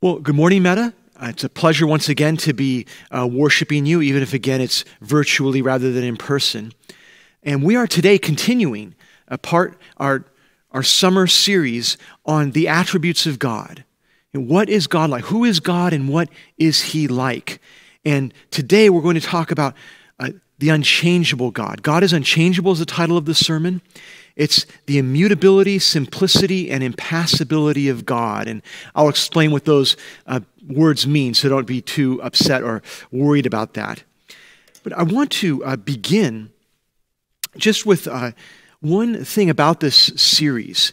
Well, good morning, Meta. Uh, it's a pleasure once again to be uh, worshiping you, even if again it's virtually rather than in person. And we are today continuing a part our our summer series on the attributes of God. And what is God like? Who is God and what is He like? And today we're going to talk about uh, the unchangeable God. God is unchangeable is the title of the sermon. It's the immutability, simplicity, and impassibility of God. And I'll explain what those uh, words mean, so don't be too upset or worried about that. But I want to uh, begin just with uh, one thing about this series.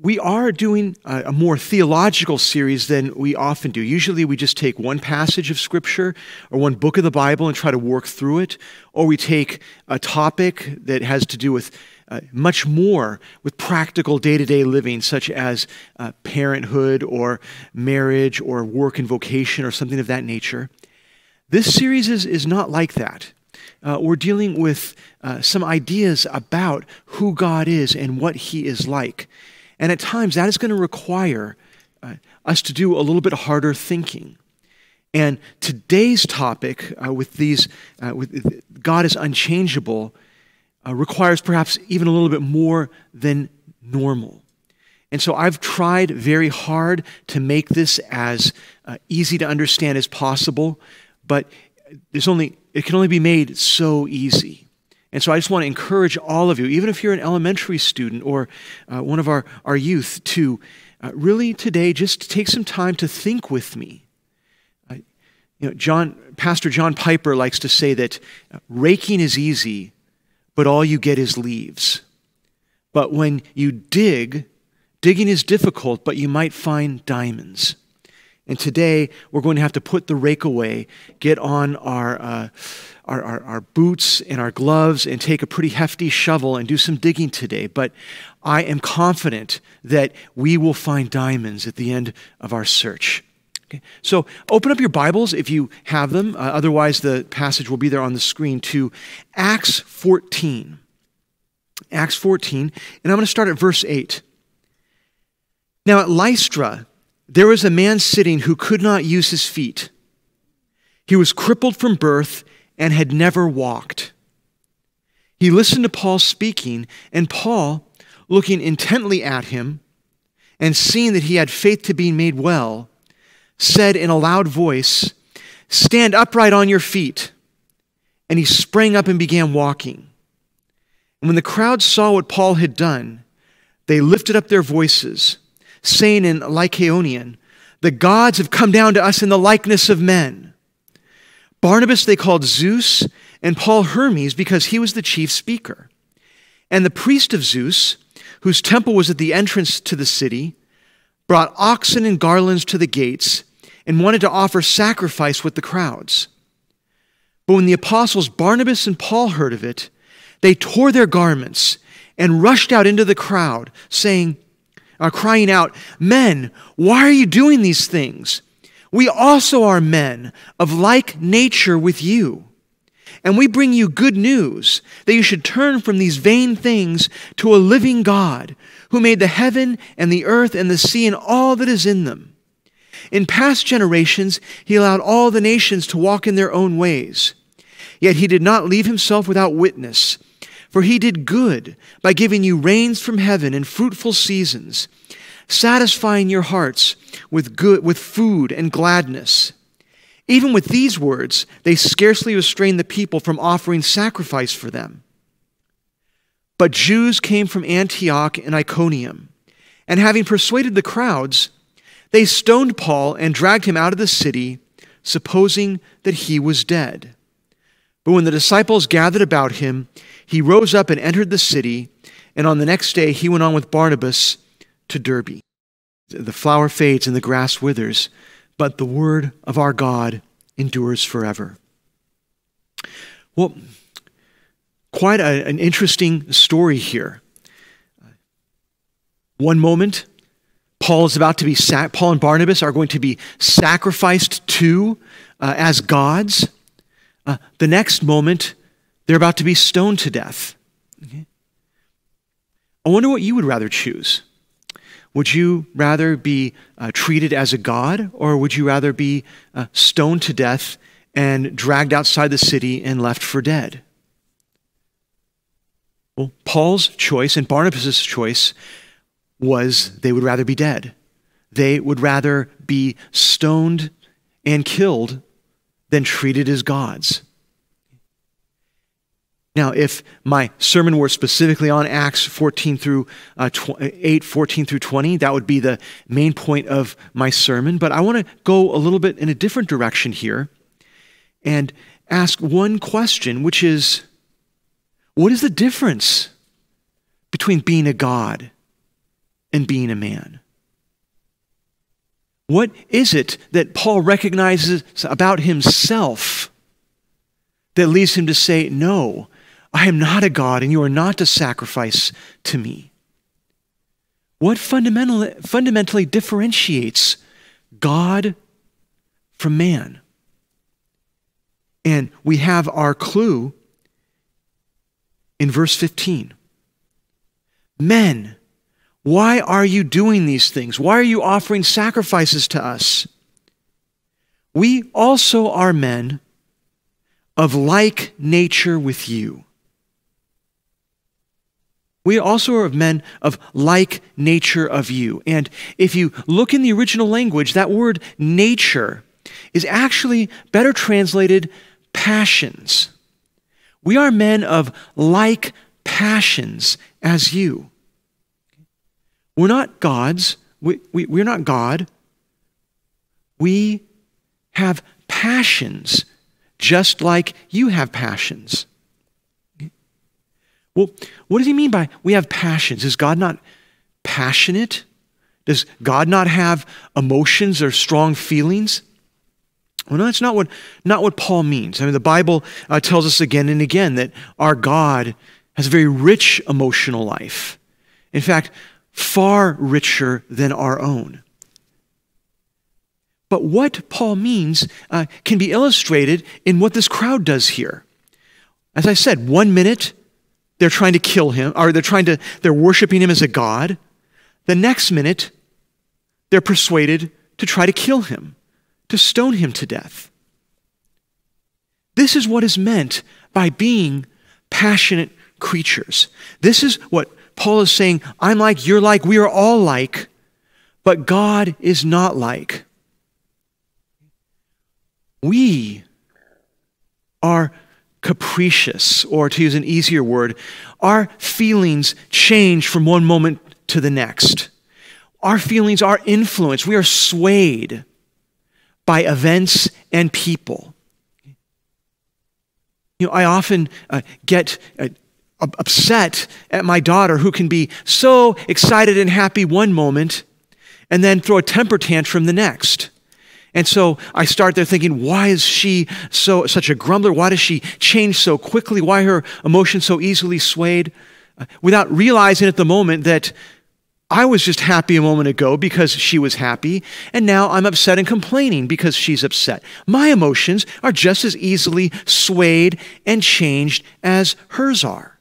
We are doing a, a more theological series than we often do. Usually, we just take one passage of Scripture or one book of the Bible and try to work through it, or we take a topic that has to do with uh, much more with practical day to day living, such as uh, parenthood or marriage or work and vocation or something of that nature. This series is, is not like that. Uh, we're dealing with uh, some ideas about who God is and what He is like. And at times, that is going to require uh, us to do a little bit harder thinking. And today's topic with these, with God is unchangeable, uh, requires perhaps even a little bit more than normal. And so I've tried very hard to make this as uh, easy to understand as possible, but there's only, it can only be made so easy. And so I just want to encourage all of you, even if you're an elementary student or uh, one of our, our youth, to uh, really today just take some time to think with me. You know, John, Pastor John Piper likes to say that uh, raking is easy, but all you get is leaves. But when you dig, digging is difficult, but you might find diamonds. And today, we're going to have to put the rake away, get on our, uh, our, our, our, boots and our gloves, and take a pretty hefty shovel and do some digging today. But I am confident that we will find diamonds at the end of our search. Okay? So open up your Bibles if you have them. Uh, otherwise, the passage will be there on the screen to Acts 14. Acts 14, and I'm going to start at verse 8. Now at Lystra, there was a man sitting who could not use his feet. He was crippled from birth and had never walked. He listened to Paul speaking, and Paul, looking intently at him and seeing that he had faith to be made well, said in a loud voice, Stand upright on your feet. And he sprang up and began walking. And when the crowd saw what Paul had done, they lifted up their voices, saying in Lycaonian, The gods have come down to us in the likeness of men. Barnabas they called Zeus, and Paul Hermes, because he was the chief speaker. And the priest of Zeus, whose temple was at the entrance to the city, brought oxen and garlands to the gates and wanted to offer sacrifice with the crowds. But when the apostles Barnabas and Paul heard of it, they tore their garments and rushed out into the crowd, saying, uh, crying out, Men, why are you doing these things? We also are men of like nature with you. And we bring you good news that you should turn from these vain things to a living God who made the heaven and the earth and the sea and all that is in them. In past generations, he allowed all the nations to walk in their own ways. Yet he did not leave himself without witness, for he did good by giving you rains from heaven and fruitful seasons, satisfying your hearts with good with food and gladness. Even with these words, they scarcely restrained the people from offering sacrifice for them. But Jews came from Antioch and Iconium, and having persuaded the crowds, they stoned Paul and dragged him out of the city, supposing that he was dead. But when the disciples gathered about him, he rose up and entered the city, and on the next day he went on with Barnabas to Derbe. The flower fades and the grass withers but the word of our God endures forever. Well, quite a, an interesting story here. One moment, Paul is about to be sac- Paul and Barnabas are going to be sacrificed to uh, as gods. Uh, the next moment, they're about to be stoned to death. Okay? I wonder what you would rather choose. Would you rather be uh, treated as a god, or would you rather be uh, stoned to death and dragged outside the city and left for dead? Well, Paul's choice and Barnabas' choice was they would rather be dead. They would rather be stoned and killed than treated as gods. Now, if my sermon were specifically on Acts 14 through uh, 8, 14 through 20, that would be the main point of my sermon. But I want to go a little bit in a different direction here and ask one question, which is what is the difference between being a God and being a man? What is it that Paul recognizes about himself that leads him to say, No, I am not a God, and you are not to sacrifice to me? What fundamentally, fundamentally differentiates God from man? And we have our clue in verse 15. Men, why are you doing these things? Why are you offering sacrifices to us? We also are men of like nature with you. We also are men of like nature of you. And if you look in the original language, that word nature is actually better translated passions. We are men of like passions as you. We're not gods. We, we, we're not God. We have passions just like you have passions. Well, what does he mean by we have passions? Is God not passionate? Does God not have emotions or strong feelings? Well, no, that's not what, not what Paul means. I mean, the Bible uh, tells us again and again that our God has a very rich emotional life. In fact, far richer than our own. But what Paul means uh, can be illustrated in what this crowd does here. As I said, one minute they're trying to kill him, or they're trying to, they're worshiping him as a god. The next minute, they're persuaded to try to kill him to stone him to death. This is what is meant by being passionate creatures. This is what Paul is saying I'm like, you're like, we are all like, but God is not like. We are capricious, or to use an easier word, our feelings change from one moment to the next. Our feelings are influenced. We are swayed by events and people. You know, I often uh, get uh, upset at my daughter who can be so excited and happy one moment and then throw a temper tantrum the next. And so I start there thinking, why is she so such a grumbler? Why does she change so quickly? Why her emotions so easily swayed? Uh, without realizing at the moment that I was just happy a moment ago because she was happy, and now I'm upset and complaining because she's upset. My emotions are just as easily swayed and changed as hers are.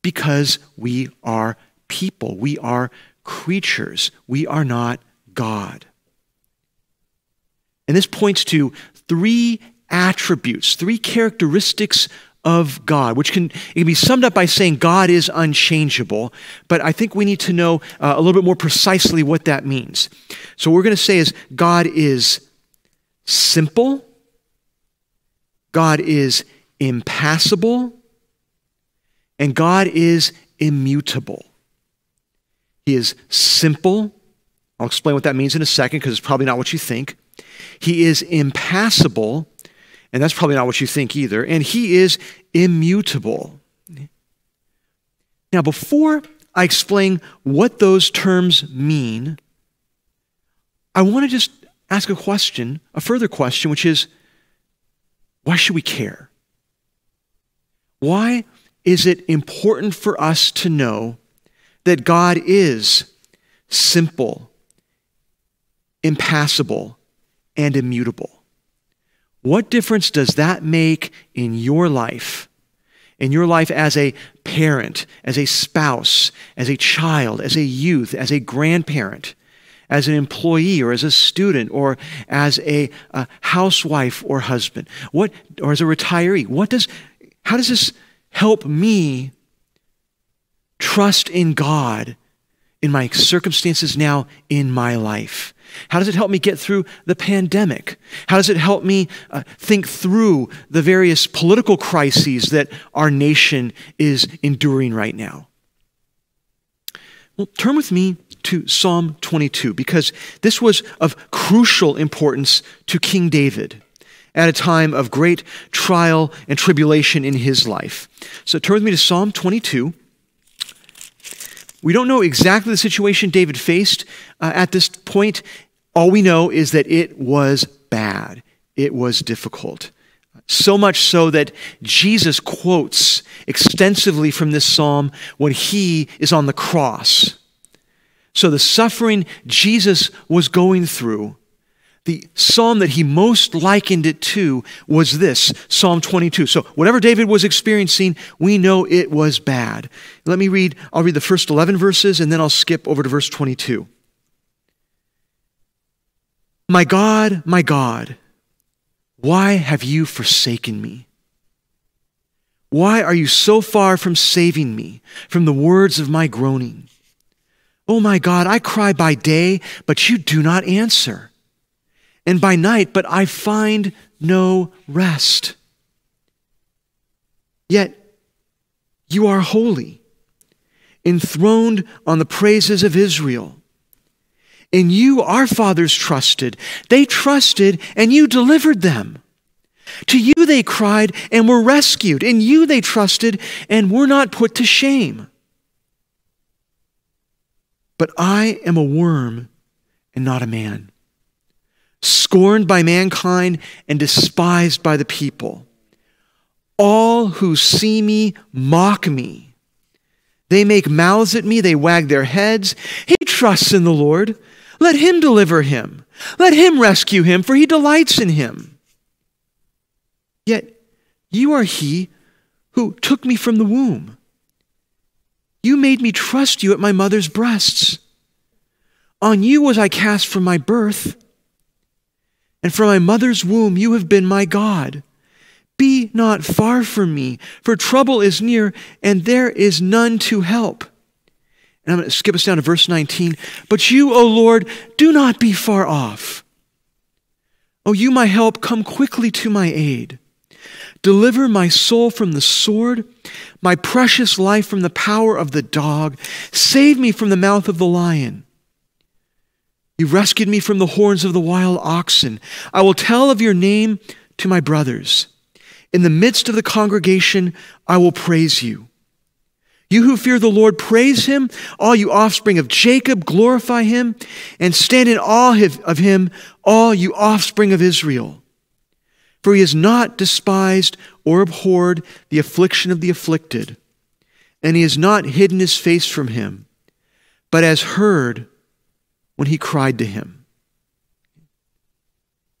Because we are people, we are creatures, we are not God. And this points to three attributes, three characteristics of God, which can, can be summed up by saying God is unchangeable, but I think we need to know uh, a little bit more precisely what that means. So, what we're going to say is God is simple, God is impassible, and God is immutable. He is simple. I'll explain what that means in a second because it's probably not what you think. He is impassible and that's probably not what you think either. And he is immutable. Now, before I explain what those terms mean, I want to just ask a question, a further question, which is why should we care? Why is it important for us to know that God is simple, impassible, and immutable? What difference does that make in your life? in your life as a parent, as a spouse, as a child, as a youth, as a grandparent, as an employee or as a student or as a, a housewife or husband, what, or as a retiree, what does, how does this help me trust in God in my circumstances now in my life? How does it help me get through the pandemic? How does it help me uh, think through the various political crises that our nation is enduring right now? Well, turn with me to Psalm 22 because this was of crucial importance to King David at a time of great trial and tribulation in his life. So turn with me to Psalm 22. We don't know exactly the situation David faced uh, at this point. All we know is that it was bad, it was difficult. So much so that Jesus quotes extensively from this psalm when he is on the cross. So, the suffering Jesus was going through, the psalm that he most likened it to was this Psalm 22. So, whatever David was experiencing, we know it was bad. Let me read, I'll read the first 11 verses and then I'll skip over to verse 22. My God, my God, why have you forsaken me? Why are you so far from saving me from the words of my groaning? Oh my God, I cry by day, but you do not answer, and by night, but I find no rest. Yet you are holy, enthroned on the praises of Israel. In you our fathers trusted. They trusted, and you delivered them. To you they cried and were rescued. In you they trusted and were not put to shame. But I am a worm and not a man, scorned by mankind and despised by the people. All who see me mock me. They make mouths at me, they wag their heads. He trusts in the Lord. Let him deliver him. Let him rescue him, for he delights in him. Yet you are he who took me from the womb. You made me trust you at my mother's breasts. On you was I cast from my birth, and from my mother's womb you have been my God. Be not far from me, for trouble is near, and there is none to help. And I'm going to skip us down to verse 19. But you, O Lord, do not be far off. O you, my help, come quickly to my aid. Deliver my soul from the sword, my precious life from the power of the dog. Save me from the mouth of the lion. You rescued me from the horns of the wild oxen. I will tell of your name to my brothers. In the midst of the congregation, I will praise you. You who fear the Lord, praise him. All you offspring of Jacob, glorify him. And stand in awe of him, all you offspring of Israel. For he has not despised or abhorred the affliction of the afflicted, and he has not hidden his face from him, but has heard when he cried to him.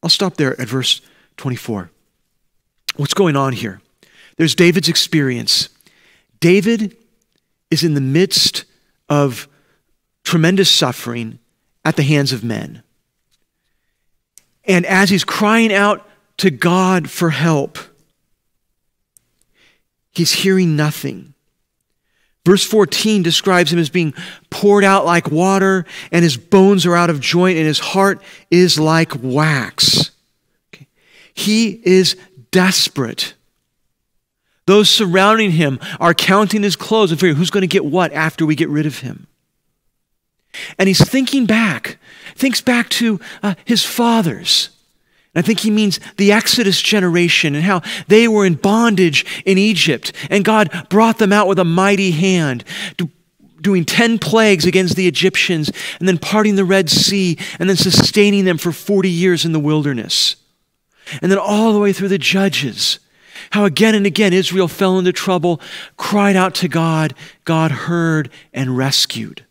I'll stop there at verse 24. What's going on here? There's David's experience. David is in the midst of tremendous suffering at the hands of men. And as he's crying out to God for help, he's hearing nothing. Verse 14 describes him as being poured out like water, and his bones are out of joint, and his heart is like wax. Okay. He is desperate. Those surrounding him are counting his clothes and figuring who's going to get what after we get rid of him. And he's thinking back, thinks back to uh, his fathers. I think he means the Exodus generation and how they were in bondage in Egypt, and God brought them out with a mighty hand, doing 10 plagues against the Egyptians, and then parting the Red Sea, and then sustaining them for 40 years in the wilderness. And then all the way through the Judges how again and again Israel fell into trouble, cried out to God, God heard and rescued.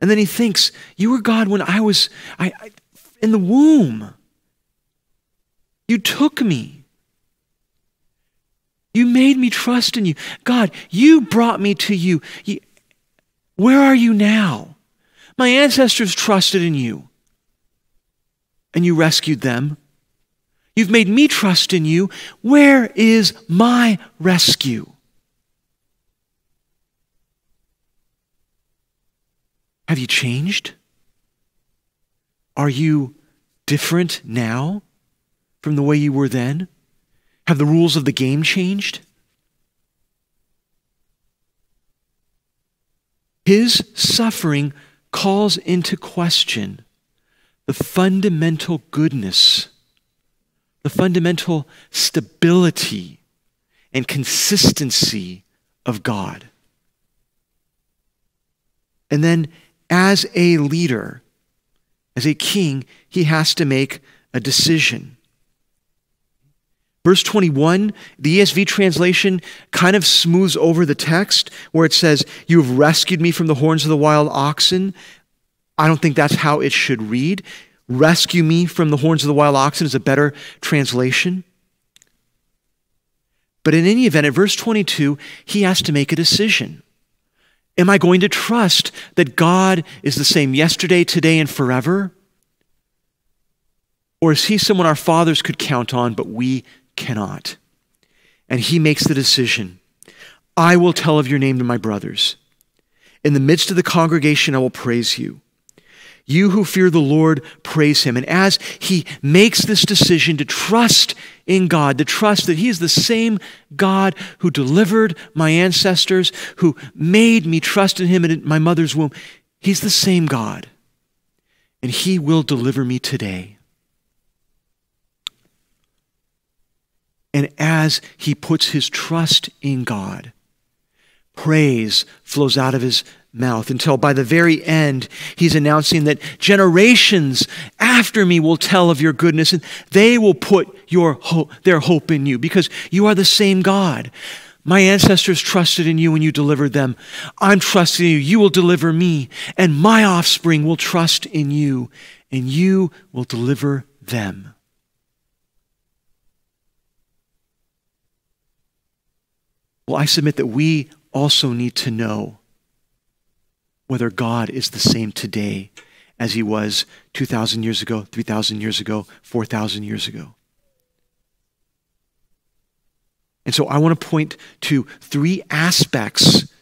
And then he thinks, You were God when I was I, I, in the womb. You took me. You made me trust in you. God, you brought me to you. you. Where are you now? My ancestors trusted in you, and you rescued them. You've made me trust in you. Where is my rescue? Have you changed? Are you different now from the way you were then? Have the rules of the game changed? His suffering calls into question the fundamental goodness, the fundamental stability and consistency of God. And then, as a leader, as a king, he has to make a decision. Verse 21, the ESV translation kind of smooths over the text where it says, You have rescued me from the horns of the wild oxen. I don't think that's how it should read. Rescue me from the horns of the wild oxen is a better translation. But in any event, at verse 22, he has to make a decision. Am I going to trust that God is the same yesterday, today, and forever? Or is he someone our fathers could count on, but we cannot. And he makes the decision I will tell of your name to my brothers. In the midst of the congregation, I will praise you. You who fear the Lord, praise him. And as he makes this decision to trust in God, to trust that he is the same God who delivered my ancestors, who made me trust in him in my mother's womb, he's the same God. And he will deliver me today. And as he puts his trust in God, praise flows out of his mouth until by the very end, he's announcing that generations after me will tell of your goodness and they will put your hope, their hope in you because you are the same God. My ancestors trusted in you and you delivered them. I'm trusting you. You will deliver me, and my offspring will trust in you, and you will deliver them. Well, I submit that we also need to know whether God is the same today as he was 2,000 years ago, 3,000 years ago, 4,000 years ago. And so I want to point to three aspects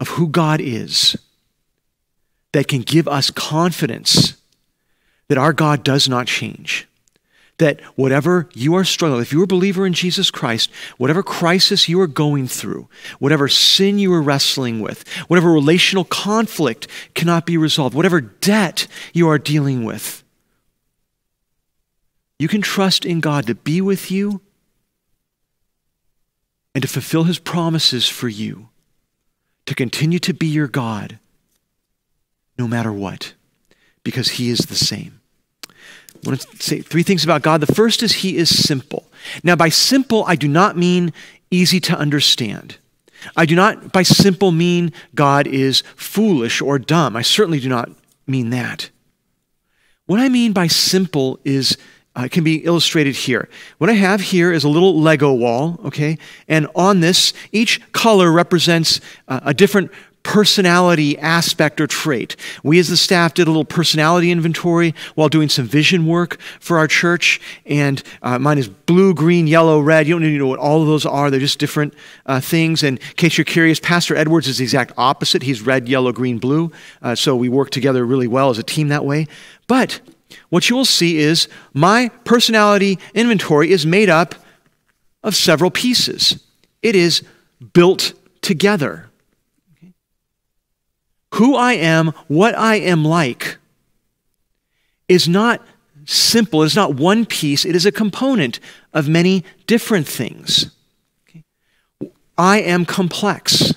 of who God is that can give us confidence that our God does not change that whatever you are struggling if you're a believer in Jesus Christ, whatever crisis you are going through, whatever sin you are wrestling with, whatever relational conflict cannot be resolved, whatever debt you are dealing with, you can trust in God to be with you and to fulfill his promises for you, to continue to be your God no matter what, because he is the same. I want to say three things about God. The first is He is simple. Now, by simple, I do not mean easy to understand. I do not, by simple, mean God is foolish or dumb. I certainly do not mean that. What I mean by simple is uh, can be illustrated here. What I have here is a little Lego wall, okay? And on this, each color represents uh, a different personality aspect or trait. We as the staff did a little personality inventory while doing some vision work for our church. And uh, mine is blue, green, yellow, red. You don't need to know what all of those are. They're just different uh, things. And in case you're curious, Pastor Edwards is the exact opposite. He's red, yellow, green, blue. Uh, so we work together really well as a team that way. But what you will see is my personality inventory is made up of several pieces. It is built together who I am, what I am like, is not simple. It's not one piece, it is a component of many different things. Okay? I am complex.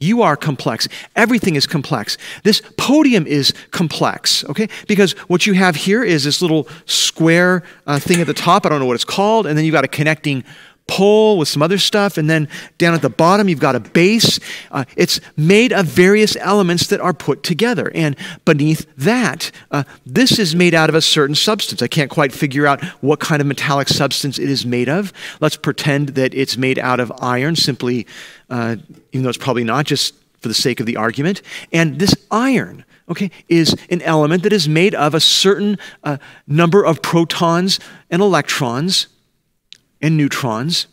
You are complex. Everything is complex. This podium is complex, okay? Because what you have here is this little square uh, thing at the top. I don't know what it's called. And then you've got a connecting pole with some other stuff, and then down at the bottom, you've got a base. Uh, it's made of various elements that are put together. And beneath that, uh, this is made out of a certain substance. I can't quite figure out what kind of metallic substance it is made of. Let's pretend that it's made out of iron, simply, uh, even though it's probably not, just for the sake of the argument. And this iron, okay, is an element that is made of a certain uh, number of protons and electrons and neutrons.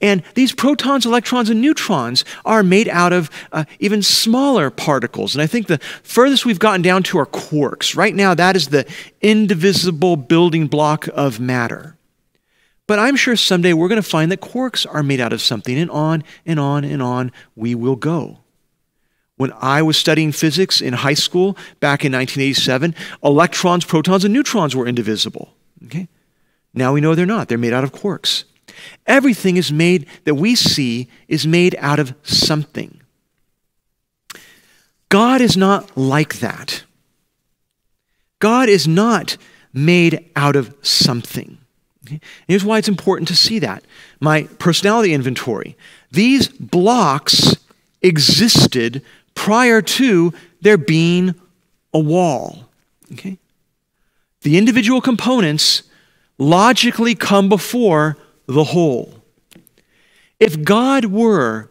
And these protons, electrons, and neutrons are made out of uh, even smaller particles. And I think the furthest we've gotten down to are quarks. Right now, that is the indivisible building block of matter. But I'm sure someday we're going to find that quarks are made out of something, and on and on and on we will go. When I was studying physics in high school back in 1987, electrons, protons, and neutrons were indivisible. Okay? Now we know they're not. They're made out of quarks. Everything is made that we see is made out of something. God is not like that. God is not made out of something. Here's why it's important to see that. My personality inventory. These blocks existed prior to there being a wall. Okay? The individual components logically come before the whole. If God were,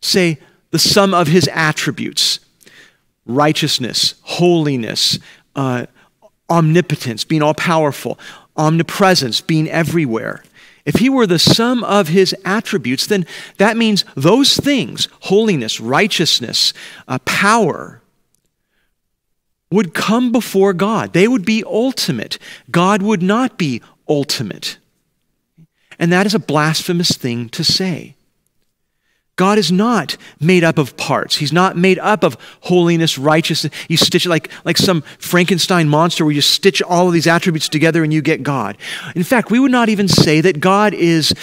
say, the sum of his attributes, righteousness, holiness, uh, omnipotence, being all powerful, omnipresence, being everywhere, if he were the sum of his attributes, then that means those things, holiness, righteousness, uh, power, would come before God. They would be ultimate. God would not be ultimate. And that is a blasphemous thing to say. God is not made up of parts. He's not made up of holiness, righteousness. You stitch it like, like some Frankenstein monster where you stitch all of these attributes together and you get God. In fact, we would not even say that God is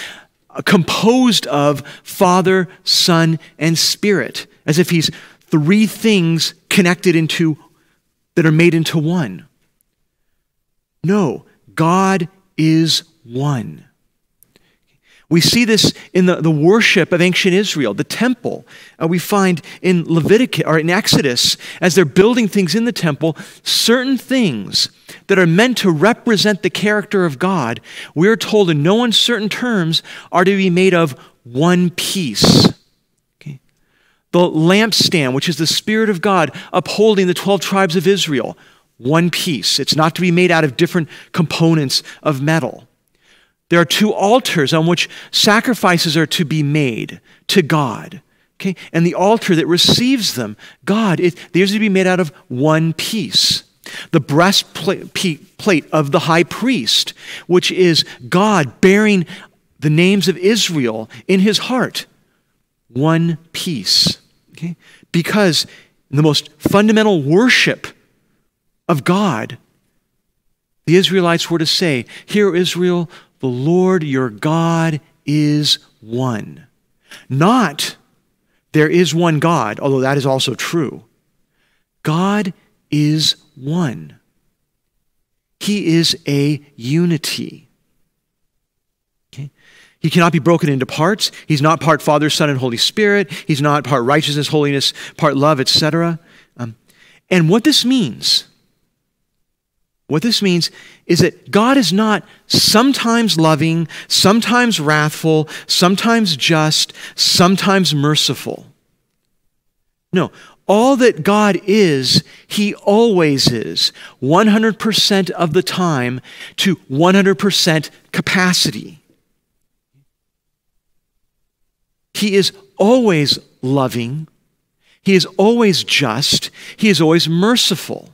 composed of Father, Son, and Spirit, as if He's three things connected into that are made into one. No, God is one. We see this in the, the worship of ancient Israel, the temple. Uh, we find in Leviticus or in Exodus, as they're building things in the temple, certain things that are meant to represent the character of God, we're told in no uncertain terms, are to be made of one piece. The lampstand, which is the Spirit of God upholding the 12 tribes of Israel, one piece. It's not to be made out of different components of metal. There are two altars on which sacrifices are to be made to God. Okay? And the altar that receives them, God, it, they're to be made out of one piece. The breastplate of the high priest, which is God bearing the names of Israel in his heart, one piece. Okay? Because the most fundamental worship of God, the Israelites were to say, Hear, Israel, the Lord your God is one. Not there is one God, although that is also true. God is one. He is a unity. He cannot be broken into parts. He's not part Father, Son, and Holy Spirit. He's not part righteousness, holiness, part love, etc. Um, and what this means what this means is that God is not sometimes loving, sometimes wrathful, sometimes just, sometimes merciful. No, all that God is, He always is, 100% of the time to 100% capacity. He is always loving, He is always just, He is always merciful.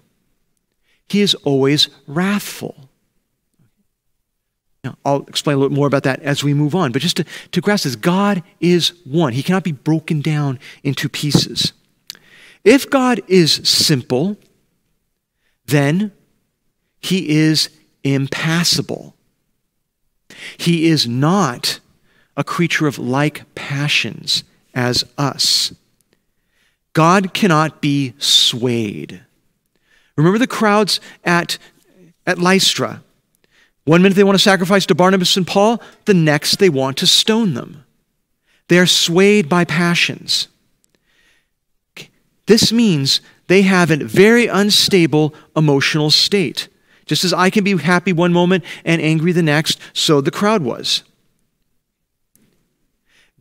He is always wrathful. Now, I'll explain a little more about that as we move on, but just to, to grasp this, God is one. He cannot be broken down into pieces. If God is simple, then he is impassible. He is not a creature of like passions as us. God cannot be swayed. Remember the crowds at, at Lystra? One minute they want to sacrifice to Barnabas and Paul, the next they want to stone them. They are swayed by passions. This means they have a very unstable emotional state. Just as I can be happy one moment and angry the next, so the crowd was.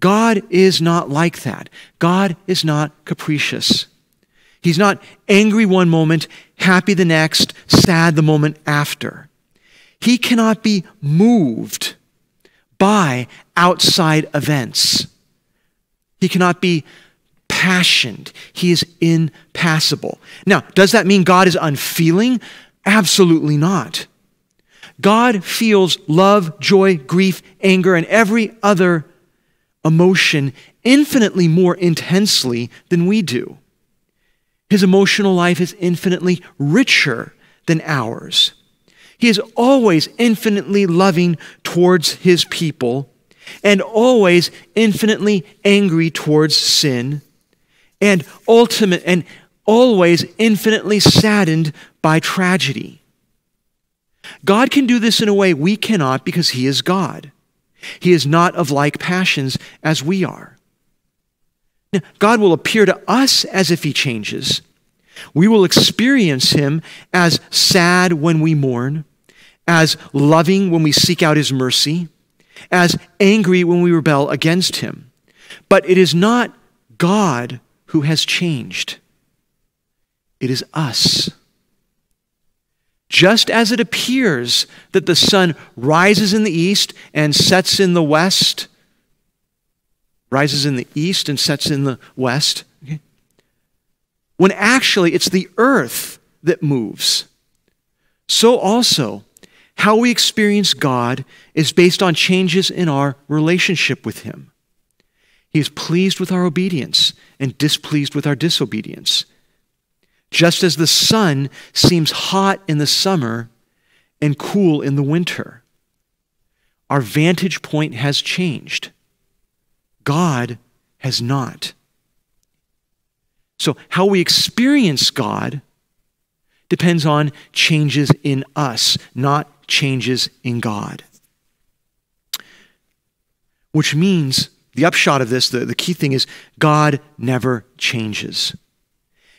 God is not like that. God is not capricious. He's not angry one moment, happy the next, sad the moment after. He cannot be moved by outside events. He cannot be passioned. He is impassible. Now, does that mean God is unfeeling? Absolutely not. God feels love, joy, grief, anger, and every other emotion infinitely more intensely than we do. His emotional life is infinitely richer than ours. He is always infinitely loving towards his people and always infinitely angry towards sin and ultimate and always infinitely saddened by tragedy. God can do this in a way we cannot because he is God. He is not of like passions as we are. Now, God will appear to us as if he changes. We will experience him as sad when we mourn, as loving when we seek out his mercy, as angry when we rebel against him. But it is not God who has changed, it is us. Just as it appears that the sun rises in the east and sets in the west, rises in the east and sets in the west, okay? when actually it's the earth that moves. So also, how we experience God is based on changes in our relationship with Him. He is pleased with our obedience and displeased with our disobedience. Just as the sun seems hot in the summer and cool in the winter, our vantage point has changed. God has not. So, how we experience God depends on changes in us, not changes in God. Which means the upshot of this, the, the key thing is God never changes.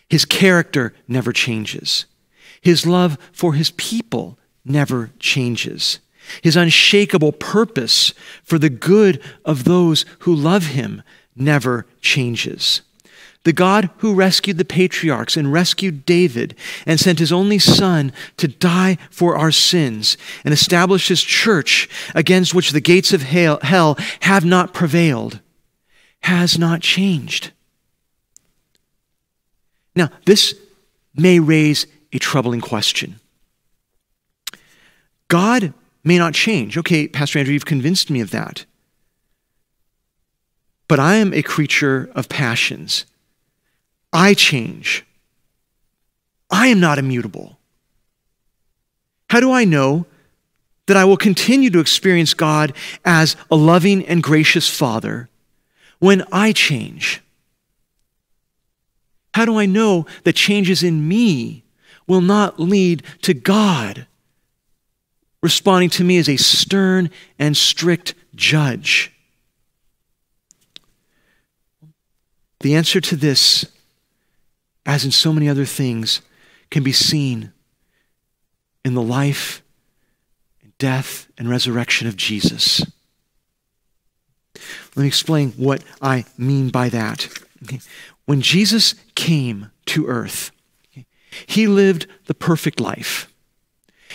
His character never changes. His love for his people never changes. His unshakable purpose for the good of those who love him never changes. The God who rescued the patriarchs and rescued David and sent his only son to die for our sins and established his church against which the gates of hell have not prevailed has not changed. Now, this may raise a troubling question. God may not change. Okay, Pastor Andrew, you've convinced me of that. But I am a creature of passions. I change. I am not immutable. How do I know that I will continue to experience God as a loving and gracious Father when I change? How do I know that changes in me will not lead to God responding to me as a stern and strict judge? The answer to this, as in so many other things, can be seen in the life, death, and resurrection of Jesus. Let me explain what I mean by that. When Jesus came to earth, he lived the perfect life.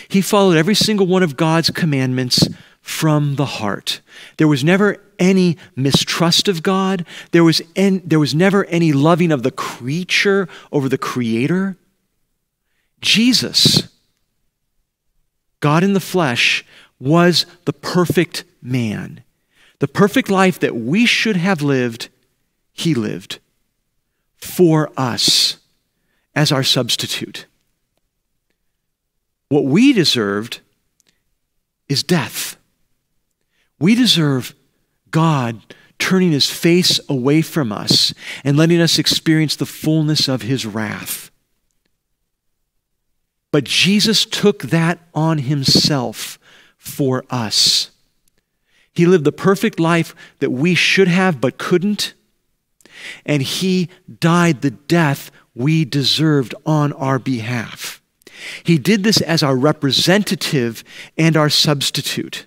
He followed every single one of God's commandments from the heart. There was never any mistrust of God. There was, en- there was never any loving of the creature over the creator. Jesus, God in the flesh, was the perfect man. The perfect life that we should have lived, he lived for us as our substitute. What we deserved is death. We deserve God turning his face away from us and letting us experience the fullness of his wrath. But Jesus took that on himself for us. He lived the perfect life that we should have but couldn't. And he died the death we deserved on our behalf. He did this as our representative and our substitute.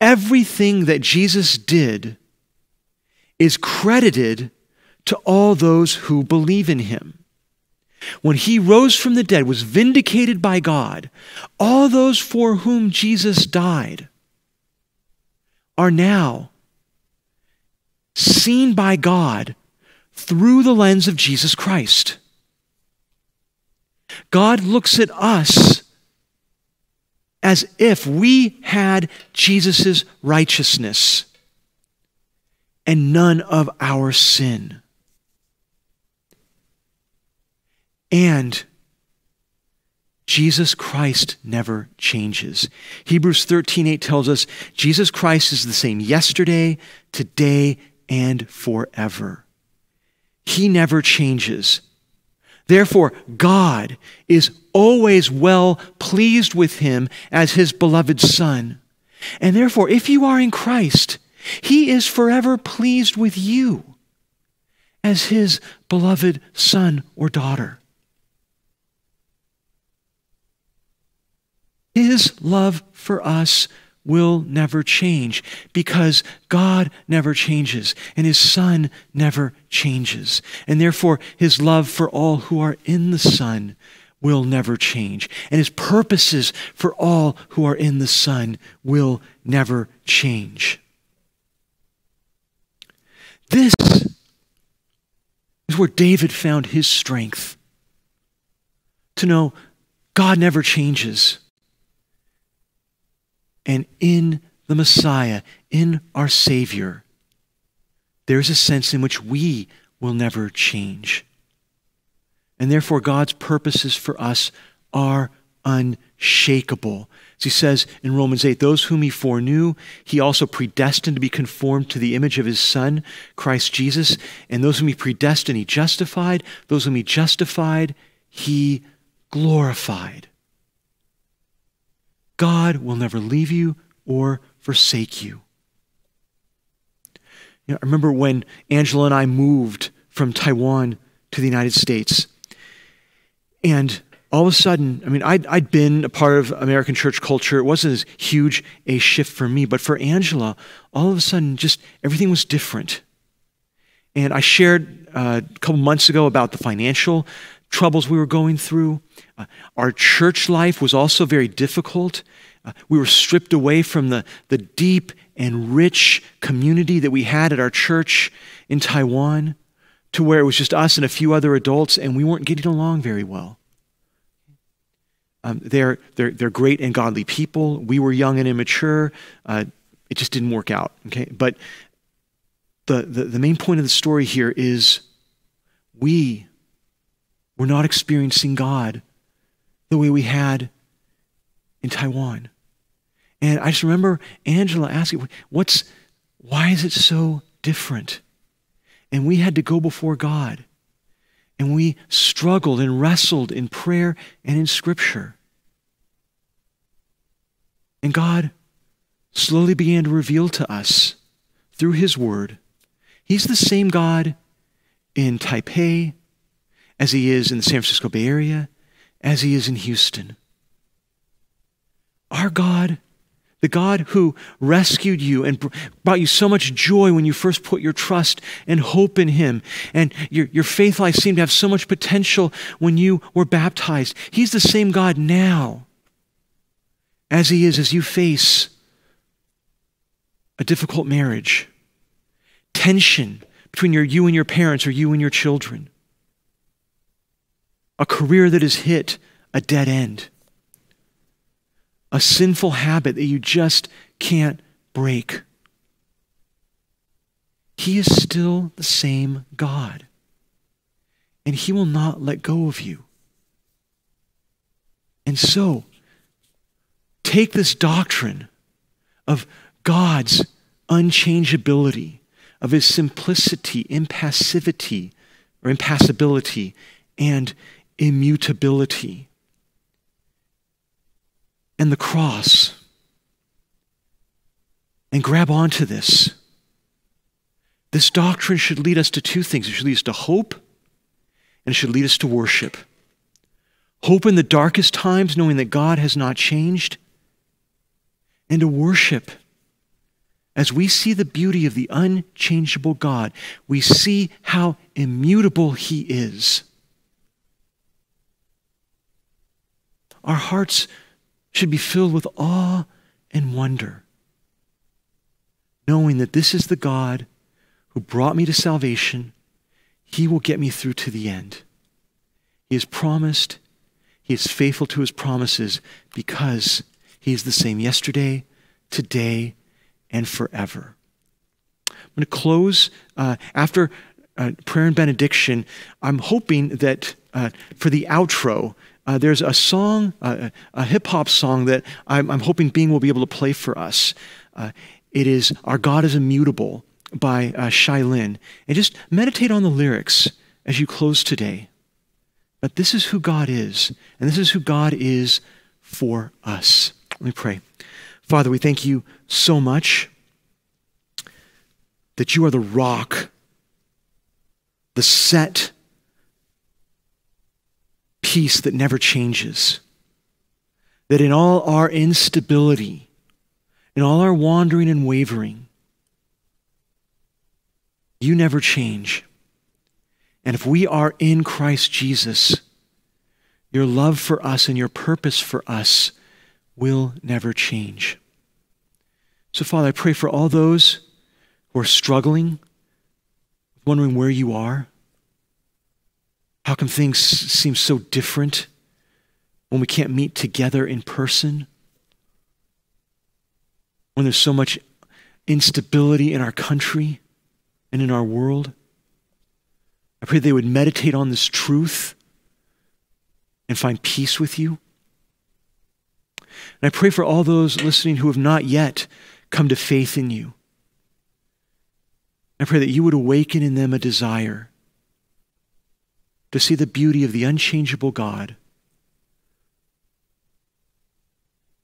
Everything that Jesus did is credited to all those who believe in him. When he rose from the dead, was vindicated by God, all those for whom Jesus died are now seen by God through the lens of Jesus Christ. God looks at us as if we had Jesus' righteousness and none of our sin. And Jesus Christ never changes. Hebrews 13:8 tells us Jesus Christ is the same yesterday, today, and forever. He never changes. Therefore, God is always well pleased with him as his beloved Son. And therefore, if you are in Christ, he is forever pleased with you as his beloved son or daughter. His love for us will never change because God never changes and His Son never changes. And therefore, His love for all who are in the Son will never change. And His purposes for all who are in the Son will never change. This is where David found his strength to know God never changes. And in the Messiah, in our Savior, there's a sense in which we will never change. And therefore, God's purposes for us are unshakable. As he says in Romans 8, those whom he foreknew, he also predestined to be conformed to the image of his Son, Christ Jesus. And those whom he predestined, he justified. Those whom he justified, he glorified. God will never leave you or forsake you. you know, I remember when Angela and I moved from Taiwan to the United States. And all of a sudden, I mean, I'd, I'd been a part of American church culture. It wasn't as huge a shift for me, but for Angela, all of a sudden, just everything was different. And I shared uh, a couple months ago about the financial troubles we were going through. Uh, our church life was also very difficult. Uh, we were stripped away from the, the deep and rich community that we had at our church in Taiwan to where it was just us and a few other adults, and we weren't getting along very well. Um, they're, they're, they're great and godly people. We were young and immature. Uh, it just didn't work out. Okay? But the, the, the main point of the story here is we we're not experiencing God the way we had in Taiwan. And I just remember Angela asking, What's why is it so different? And we had to go before God. And we struggled and wrestled in prayer and in scripture. And God slowly began to reveal to us through His Word. He's the same God in Taipei, as he is in the San Francisco Bay Area, as he is in Houston. Our God, the God who rescued you and brought you so much joy when you first put your trust and hope in him, and your, your faith life seemed to have so much potential when you were baptized. He's the same God now as he is as you face a difficult marriage, tension between your, you and your parents or you and your children a career that has hit a dead end, a sinful habit that you just can't break. He is still the same God, and He will not let go of you. And so, take this doctrine of God's unchangeability, of His simplicity, impassivity, or impassibility, and immutability. And the cross, and grab onto this. This doctrine should lead us to two things it should lead us to hope, and it should lead us to worship. Hope in the darkest times, knowing that God has not changed, and to worship. As we see the beauty of the unchangeable God, we see how immutable He is. Our hearts should be filled with awe and wonder, knowing that this is the God who brought me to salvation. He will get me through to the end. He has promised, He is faithful to His promises because He is the same yesterday, today, and forever. I'm going to close uh, after uh, prayer and benediction. I'm hoping that uh, for the outro, uh, there's a song, uh, a hip hop song that I'm, I'm, hoping Bing will be able to play for us. Uh, it is Our God is Immutable by uh, Shai Linne. And just meditate on the lyrics as you close today. But this is who God is, and this is who God is for us. Let me pray. Father, we thank you so much that you are the rock, the set peace that never changes. That in all our instability, in all our wandering and wavering, you never change. And if we are in Christ Jesus, your love for us and your purpose for us will never change. So, Father, I pray for all those who are struggling, wondering where you are. How come things seem so different when we can't meet together in person? When there's so much instability in our country and in our world? I pray they would meditate on this truth and find peace with you. And I pray for all those listening who have not yet come to faith in you. I pray that you would awaken in them a desire to see the beauty of the unchangeable God,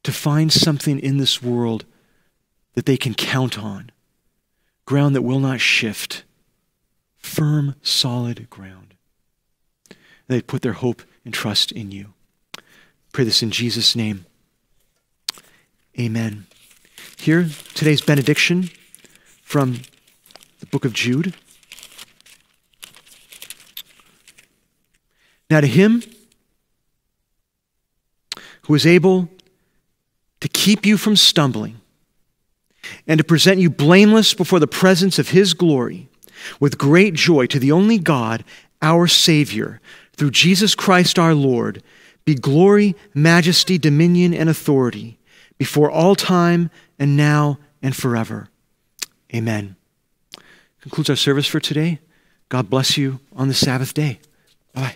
to find something in this world that they can count on, ground that will not shift, firm, solid ground. They put their hope and trust in you. Pray this in Jesus' name. Amen. Here, today's benediction from the book of Jude. Now, to him who is able to keep you from stumbling and to present you blameless before the presence of his glory with great joy to the only God, our Savior, through Jesus Christ our Lord, be glory, majesty, dominion, and authority before all time and now and forever. Amen. Concludes our service for today. God bless you on the Sabbath day. Bye.